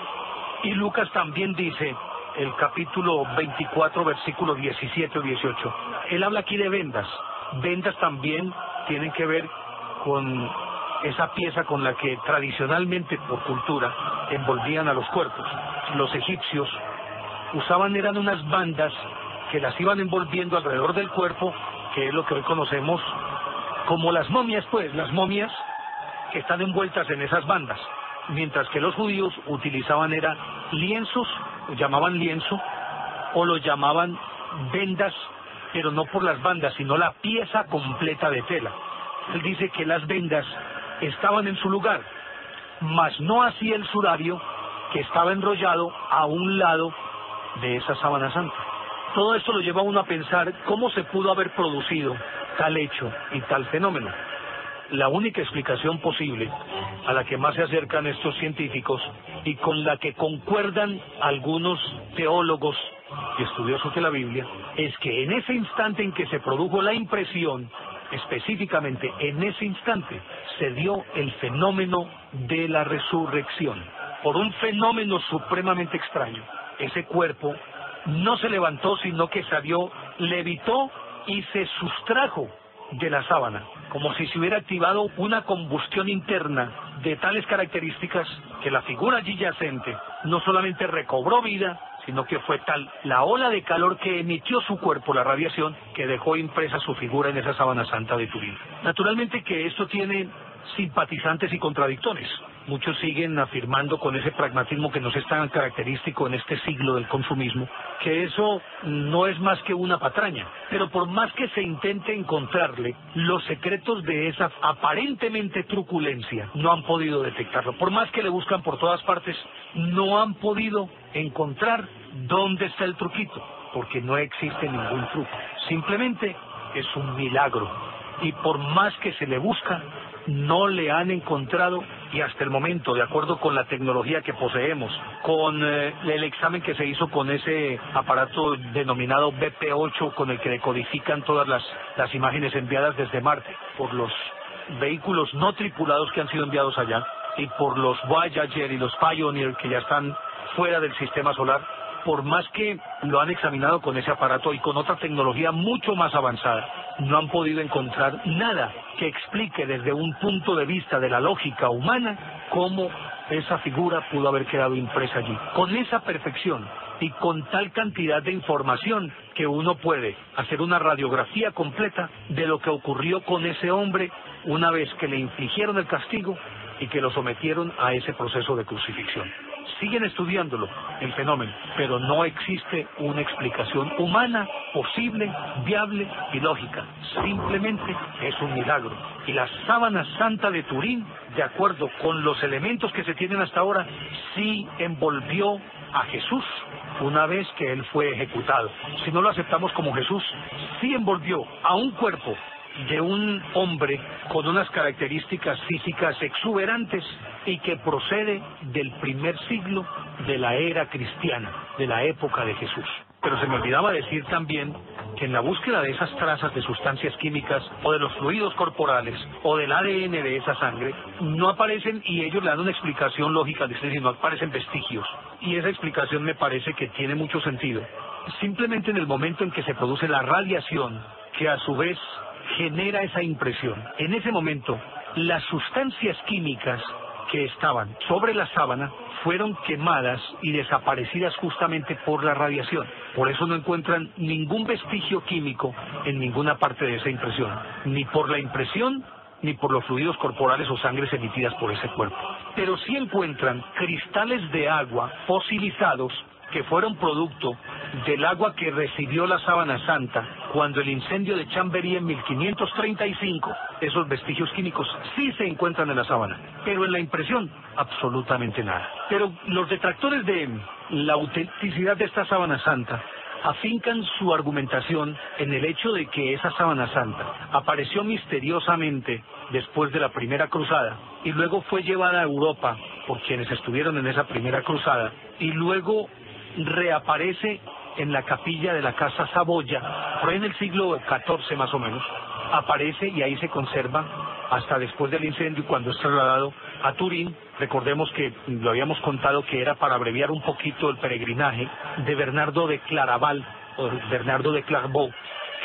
Speaker 1: Y Lucas también dice el capítulo 24, versículos 17 o 18. Él habla aquí de vendas. Vendas también tienen que ver con esa pieza con la que tradicionalmente por cultura envolvían a los cuerpos. Los egipcios usaban eran unas bandas que las iban envolviendo alrededor del cuerpo, que es lo que hoy conocemos como las momias, pues, las momias que están envueltas en esas bandas, mientras que los judíos utilizaban era lienzos llamaban lienzo o lo llamaban vendas, pero no por las bandas, sino la pieza completa de tela. Él dice que las vendas estaban en su lugar, mas no así el sudario que estaba enrollado a un lado de esa sábana santa. Todo esto lo lleva a uno a pensar cómo se pudo haber producido tal hecho y tal fenómeno. La única explicación posible a la que más se acercan estos científicos y con la que concuerdan algunos teólogos y estudiosos de la Biblia es que en ese instante en que se produjo la impresión, específicamente en ese instante, se dio el fenómeno de la resurrección. Por un fenómeno supremamente extraño, ese cuerpo no se levantó, sino que salió, levitó y se sustrajo de la sábana, como si se hubiera activado una combustión interna de tales características que la figura allí yacente no solamente recobró vida, sino que fue tal la ola de calor que emitió su cuerpo, la radiación, que dejó impresa su figura en esa sábana santa de Turín. Naturalmente que esto tiene simpatizantes y contradictores. Muchos siguen afirmando con ese pragmatismo que nos es tan característico en este siglo del consumismo, que eso no es más que una patraña. Pero por más que se intente encontrarle los secretos de esa aparentemente truculencia, no han podido detectarlo. Por más que le buscan por todas partes, no han podido encontrar dónde está el truquito, porque no existe ningún truco. Simplemente es un milagro. Y por más que se le busca, no le han encontrado y hasta el momento, de acuerdo con la tecnología que poseemos, con eh, el examen que se hizo con ese aparato denominado BP8 con el que decodifican todas las, las imágenes enviadas desde Marte por los vehículos no tripulados que han sido enviados allá y por los Voyager y los Pioneer que ya están fuera del sistema solar, por más que lo han examinado con ese aparato y con otra tecnología mucho más avanzada, no han podido encontrar nada que explique desde un punto de vista de la lógica humana cómo esa figura pudo haber quedado impresa allí. Con esa perfección y con tal cantidad de información que uno puede hacer una radiografía completa de lo que ocurrió con ese hombre una vez que le infligieron el castigo y que lo sometieron a ese proceso de crucifixión. Siguen estudiándolo, el fenómeno, pero no existe una explicación humana, posible, viable y lógica. Simplemente es un milagro. Y la sábana santa de Turín, de acuerdo con los elementos que se tienen hasta ahora, sí envolvió a Jesús una vez que él fue ejecutado. Si no lo aceptamos como Jesús, sí envolvió a un cuerpo de un hombre con unas características físicas exuberantes y que procede del primer siglo de la era cristiana, de la época de Jesús. Pero se me olvidaba decir también que en la búsqueda de esas trazas de sustancias químicas o de los fluidos corporales o del ADN de esa sangre, no aparecen y ellos le dan una explicación lógica, decir, no aparecen vestigios. Y esa explicación me parece que tiene mucho sentido. Simplemente en el momento en que se produce la radiación, que a su vez genera esa impresión. En ese momento, las sustancias químicas que estaban sobre la sábana fueron quemadas y desaparecidas justamente por la radiación. Por eso no encuentran ningún vestigio químico en ninguna parte de esa impresión, ni por la impresión ni por los fluidos corporales o sangres emitidas por ese cuerpo. Pero sí encuentran cristales de agua fosilizados que fueron producto del agua que recibió la sábana santa cuando el incendio de Chamberí en 1535, esos vestigios químicos sí se encuentran en la sábana, pero en la impresión absolutamente nada. Pero los detractores de la autenticidad de esta sábana santa afincan su argumentación en el hecho de que esa sábana santa apareció misteriosamente después de la primera cruzada y luego fue llevada a Europa por quienes estuvieron en esa primera cruzada y luego reaparece en la capilla de la Casa Saboya, fue en el siglo XIV más o menos, aparece y ahí se conserva hasta después del incendio cuando es trasladado a Turín. Recordemos que lo habíamos contado que era para abreviar un poquito el peregrinaje de Bernardo de Claraval, o Bernardo de Clairvaux,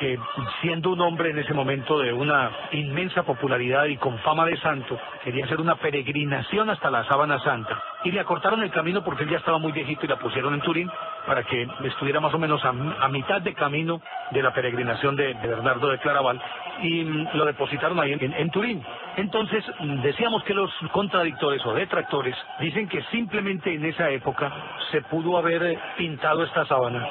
Speaker 1: que siendo un hombre en ese momento de una inmensa popularidad y con fama de santo, quería hacer una peregrinación hasta la Sábana Santa. Y le acortaron el camino porque él ya estaba muy viejito y la pusieron en Turín para que estuviera más o menos a, mitad de camino de la peregrinación de, Bernardo de Claraval y mm, lo depositaron ahí en, en Turín. Entonces, decíamos que los contradictores o detractores dicen que simplemente en esa época se pudo haber pintado esta sábana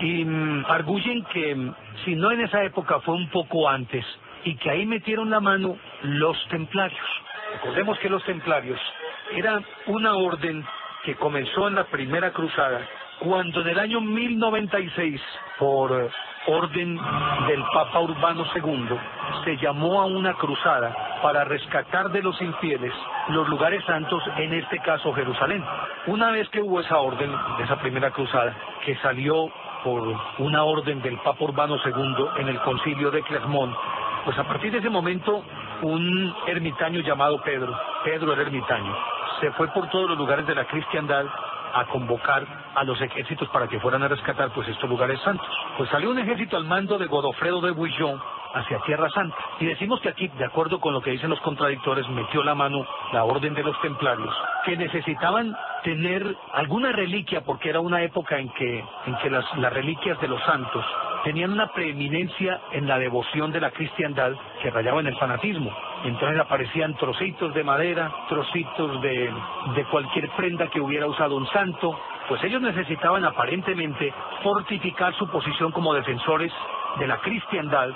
Speaker 1: y mm, arguyen que mm, si no en esa época fue un poco antes y que ahí metieron la mano los templarios. Recordemos que los templarios eran una orden que comenzó en la primera cruzada cuando en el año 1096 por eh, orden del Papa Urbano II se llamó a una cruzada para rescatar de los infieles los lugares santos, en este caso Jerusalén. Una vez que hubo esa orden, de esa primera cruzada, que salió por una orden del Papa Urbano II en el concilio de Clermont, pues a partir de ese momento un ermitaño llamado Pedro, Pedro el ermitaño, se fue por todos los lugares de la cristiandad a convocar a los ejércitos para que fueran a rescatar pues estos lugares santos. Pues salió un ejército al mando de Godofredo de Bouillon hacia Tierra Santa. Y decimos que aquí, de acuerdo con lo que dicen los contradictores, metió la mano la orden de los templarios, que necesitaban tener alguna reliquia, porque era una época en que, en que las, las reliquias de los santos tenían una preeminencia en la devoción de la cristiandad que rayaba en el fanatismo. Entonces aparecían trocitos de madera, trocitos de, de cualquier prenda que hubiera usado un santo, pues ellos necesitaban aparentemente fortificar su posición como defensores de la cristiandad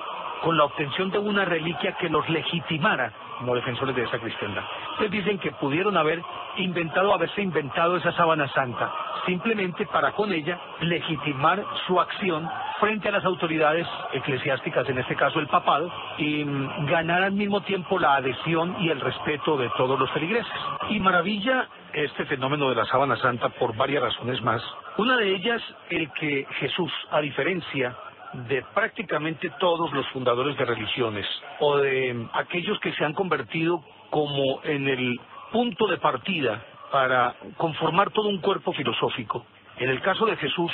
Speaker 1: con la obtención de una reliquia que los legitimara como defensores de esa cristiandad. Ustedes dicen que pudieron haber inventado, haberse inventado esa sábana santa, simplemente para con ella legitimar su acción frente a las autoridades eclesiásticas, en este caso el papado, y mm, ganar al mismo tiempo la adhesión y el respeto de todos los feligreses. Y maravilla este fenómeno de la sábana santa por varias razones más. Una de ellas, el que Jesús, a diferencia de prácticamente todos los fundadores de religiones o de aquellos que se han convertido como en el punto de partida para conformar todo un cuerpo filosófico. En el caso de Jesús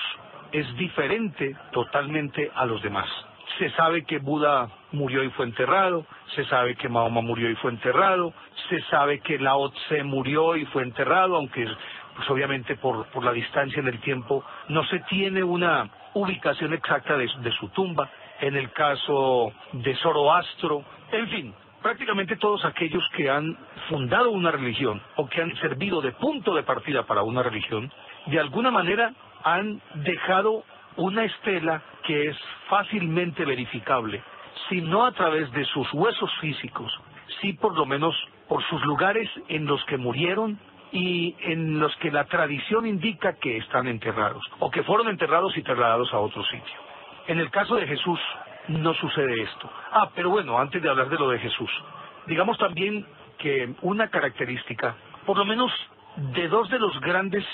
Speaker 1: es diferente totalmente a los demás. Se sabe que Buda murió y fue enterrado, se sabe que Mahoma murió y fue enterrado, se sabe que Lao Tse murió y fue enterrado, aunque pues obviamente por, por la distancia en el tiempo no se tiene una ubicación exacta de, de su tumba. En el caso de Zoroastro, en fin, prácticamente todos aquellos que han fundado una religión o que han servido de punto de partida para una religión, de alguna manera han dejado una estela que es fácilmente verificable, si no a través de sus huesos físicos, sí por lo menos por sus lugares en los que murieron y en los que la tradición indica que están enterrados o que fueron enterrados y trasladados a otro sitio. En el caso de Jesús no sucede esto. Ah, pero bueno, antes de hablar de lo de Jesús, digamos también que una característica, por lo menos de dos de los grandes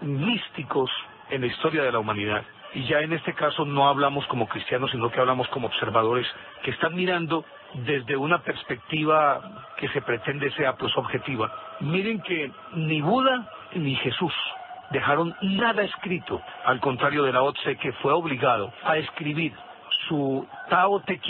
Speaker 1: místicos en la historia de la humanidad, y ya en este caso no hablamos como cristianos, sino que hablamos como observadores que están mirando desde una perspectiva que se pretende sea pues objetiva. Miren que ni Buda ni Jesús dejaron nada escrito, al contrario de la Otse que fue obligado a escribir su Tao Te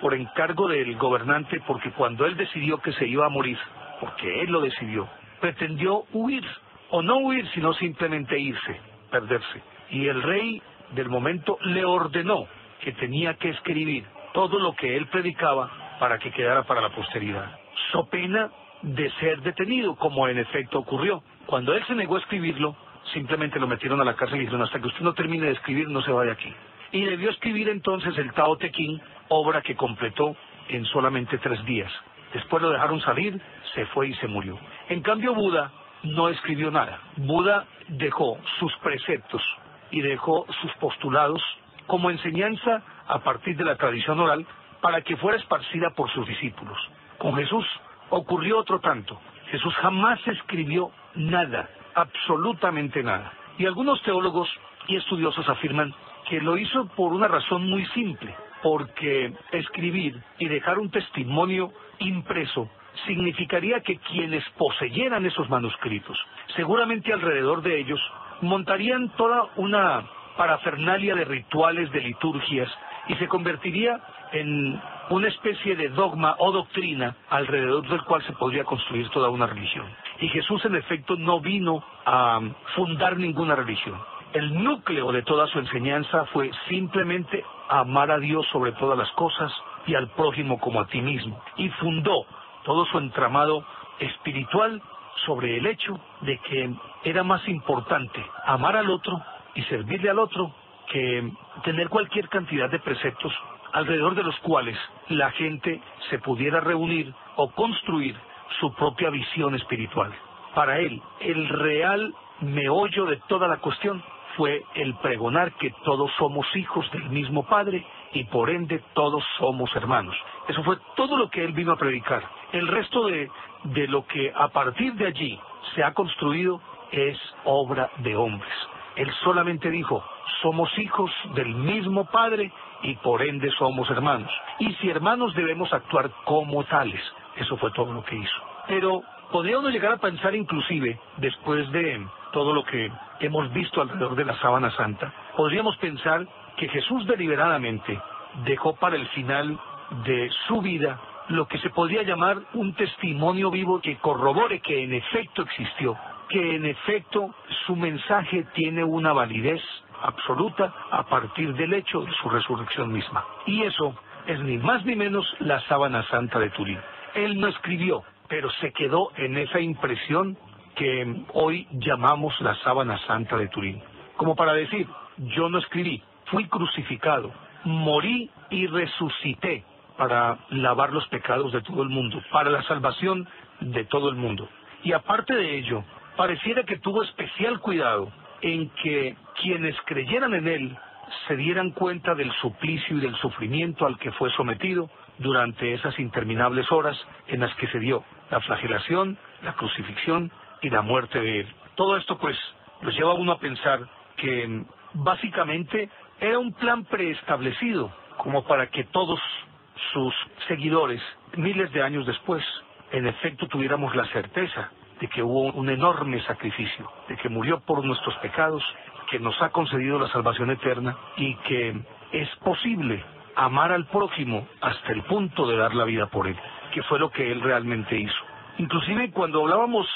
Speaker 1: por encargo del gobernante porque cuando él decidió que se iba a morir, porque él lo decidió, pretendió huir, o no huir, sino simplemente irse, perderse. Y el rey del momento le ordenó que tenía que escribir todo lo que él predicaba para que quedara para la posteridad. So pena de ser detenido, como en efecto ocurrió. Cuando él se negó a escribirlo, simplemente lo metieron a la cárcel y dijeron, hasta que usted no termine de escribir, no se vaya aquí. Y debió escribir entonces el Tao Te Ching, obra que completó en solamente tres días. Después lo dejaron salir, se fue y se murió. En cambio, Buda no escribió nada. Buda dejó sus preceptos y dejó sus postulados como enseñanza a partir de la tradición oral para que fuera esparcida por sus discípulos. Con Jesús ocurrió otro tanto. Jesús jamás escribió nada, absolutamente nada. Y algunos teólogos y estudiosos afirman que lo hizo por una razón muy simple, porque escribir y dejar un testimonio impreso significaría que quienes poseyeran esos manuscritos, seguramente alrededor de ellos, montarían toda una parafernalia de rituales, de liturgias, y se convertiría en una especie de dogma o doctrina alrededor del cual se podría construir toda una religión. Y Jesús en efecto no vino a fundar ninguna religión. El núcleo de toda su enseñanza fue simplemente amar a Dios sobre todas las cosas y al prójimo como a ti mismo. Y fundó todo su entramado espiritual sobre el hecho de que era más importante amar al otro y servirle al otro que tener cualquier cantidad de preceptos alrededor de los cuales la gente se pudiera reunir o construir su propia visión espiritual. Para él, el real meollo de toda la cuestión fue el pregonar que todos somos hijos del mismo Padre y por ende todos somos hermanos. Eso fue todo lo que él vino a predicar. El resto de, de lo que a partir de allí se ha construido es obra de hombres. Él solamente dijo, somos hijos del mismo Padre y por ende somos hermanos. Y si hermanos debemos actuar como tales. Eso fue todo lo que hizo. Pero podría uno llegar a pensar inclusive, después de todo lo que hemos visto alrededor de la sábana santa, podríamos pensar que Jesús deliberadamente dejó para el final de su vida lo que se podría llamar un testimonio vivo que corrobore que en efecto existió, que en efecto su mensaje tiene una validez absoluta a partir del hecho de su resurrección misma. Y eso es ni más ni menos la sábana santa de Turín. Él no escribió, pero se quedó en esa impresión que hoy llamamos la sábana santa de Turín. Como para decir, yo no escribí, fui crucificado, morí y resucité para lavar los pecados de todo el mundo, para la salvación de todo el mundo. Y aparte de ello, pareciera que tuvo especial cuidado en que quienes creyeran en él se dieran cuenta del suplicio y del sufrimiento al que fue sometido durante esas interminables horas en las que se dio la flagelación, la crucifixión y la muerte de él. Todo esto pues nos lleva a uno a pensar que básicamente era un plan preestablecido como para que todos sus seguidores, miles de años después, en efecto tuviéramos la certeza de que hubo un enorme sacrificio, de que murió por nuestros pecados, que nos ha concedido la salvación eterna y que es posible amar al prójimo hasta el punto de dar la vida por él, que fue lo que él realmente hizo. Inclusive cuando hablábamos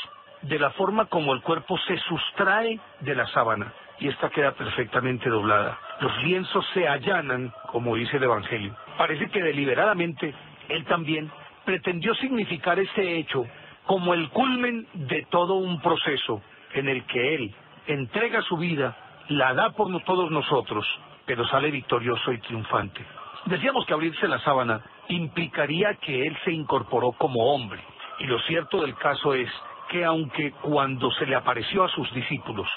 Speaker 1: de la forma como el cuerpo se sustrae de la sábana y esta queda perfectamente doblada. Los lienzos se allanan, como dice el Evangelio. Parece que deliberadamente él también pretendió significar ese hecho como el culmen de todo un proceso en el que Él entrega su vida, la da por todos nosotros, pero sale victorioso y triunfante. Decíamos que abrirse la sábana implicaría que Él se incorporó como hombre. Y lo cierto del caso es que aunque cuando se le apareció a sus discípulos,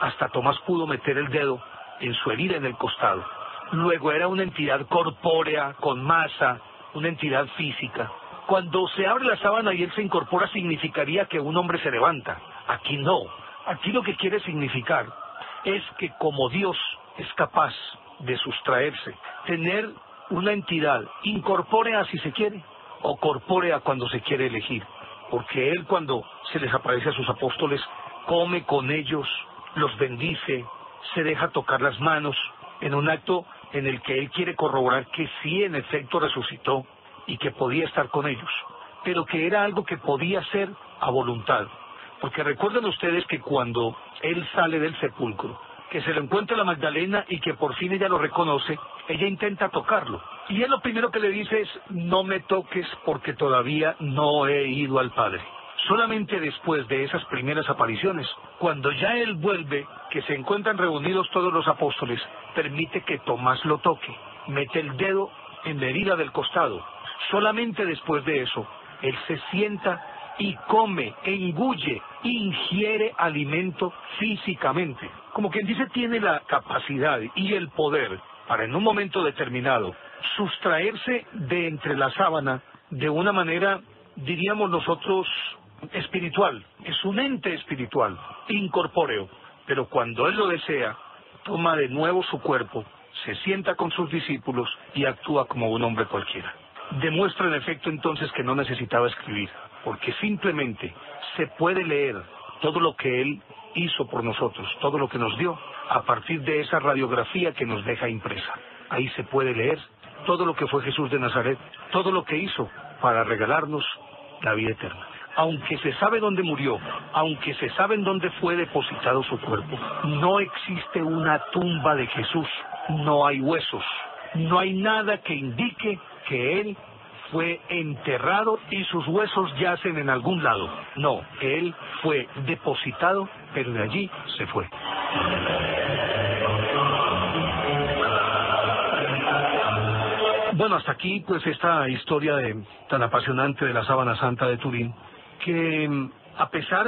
Speaker 1: hasta Tomás pudo meter el dedo en su herida en el costado, luego era una entidad corpórea, con masa, una entidad física, cuando se abre la sábana y él se incorpora significaría que un hombre se levanta. Aquí no. Aquí lo que quiere significar es que como Dios es capaz de sustraerse, tener una entidad incorpórea si se quiere o corpórea cuando se quiere elegir. Porque Él cuando se les aparece a sus apóstoles, come con ellos, los bendice, se deja tocar las manos, en un acto en el que Él quiere corroborar que sí en efecto resucitó y que podía estar con ellos, pero que era algo que podía ser a voluntad. Porque recuerden ustedes que cuando él sale del sepulcro, que se lo encuentra la Magdalena y que por fin ella lo reconoce, ella intenta tocarlo. Y él lo primero que le dice es, no me toques porque todavía no he ido al Padre. Solamente después de esas primeras apariciones, cuando ya él vuelve, que se encuentran reunidos todos los apóstoles, permite que Tomás lo toque, mete el dedo en la herida del costado Solamente después de eso, él se sienta y come, engulle, ingiere alimento físicamente. Como quien dice, tiene la capacidad y el poder para en un momento determinado sustraerse de entre la sábana de una manera, diríamos nosotros, espiritual. Es un ente espiritual, incorpóreo. Pero cuando él lo desea, toma de nuevo su cuerpo, se sienta con sus discípulos y actúa como un hombre cualquiera demuestra en efecto entonces que no necesitaba escribir, porque simplemente se puede leer todo lo que Él hizo por nosotros, todo lo que nos dio, a partir de esa radiografía que nos deja impresa. Ahí se puede leer todo lo que fue Jesús de Nazaret, todo lo que hizo para regalarnos la vida eterna. Aunque se sabe dónde murió, aunque se sabe en dónde fue depositado su cuerpo, no existe una tumba de Jesús, no hay huesos, no hay nada que indique que él fue enterrado y sus huesos yacen en algún lado. No, él fue depositado, pero de allí se fue. Bueno, hasta aquí pues esta historia de, tan apasionante de la sábana santa de Turín, que a pesar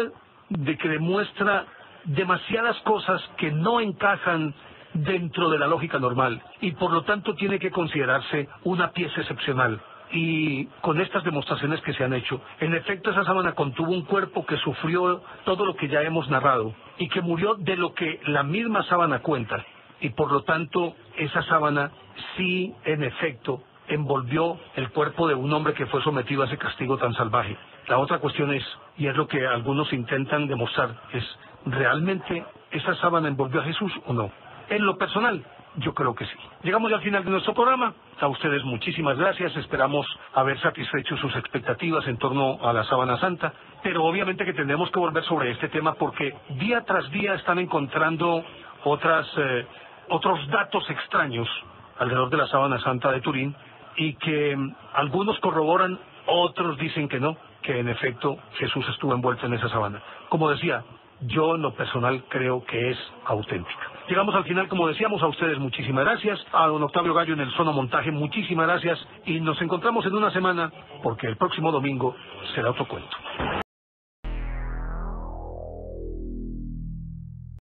Speaker 1: de que demuestra demasiadas cosas que no encajan dentro de la lógica normal y por lo tanto tiene que considerarse una pieza excepcional. Y con estas demostraciones que se han hecho, en efecto esa sábana contuvo un cuerpo que sufrió todo lo que ya hemos narrado y que murió de lo que la misma sábana cuenta. Y por lo tanto esa sábana sí, en efecto, envolvió el cuerpo de un hombre que fue sometido a ese castigo tan salvaje. La otra cuestión es, y es lo que algunos intentan demostrar, es, ¿realmente esa sábana envolvió a Jesús o no? En lo personal, yo creo que sí. Llegamos ya al final de nuestro programa. A ustedes muchísimas gracias. Esperamos haber satisfecho sus expectativas en torno a la Sábana Santa. Pero obviamente que tendremos que volver sobre este tema porque día tras día están encontrando otras, eh, otros datos extraños alrededor de la Sábana Santa de Turín y que mm, algunos corroboran, otros dicen que no, que en efecto Jesús estuvo envuelto en esa sábana. Como decía, yo en lo personal creo que es auténtica. Llegamos al final, como decíamos, a ustedes muchísimas gracias, a don Octavio Gallo en el sonomontaje muchísimas gracias y nos encontramos en una semana porque el próximo domingo será otro cuento.